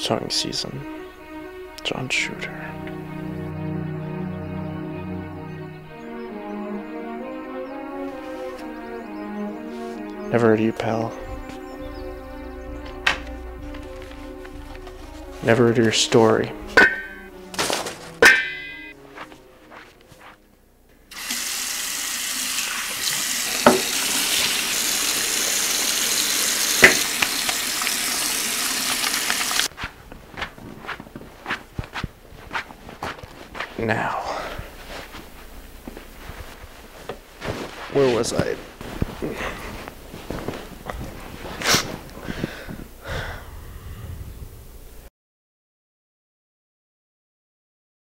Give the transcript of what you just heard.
Sewing season. John Shooter. Never heard of you, pal. Never heard of your story. Now. Where was I?